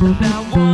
Now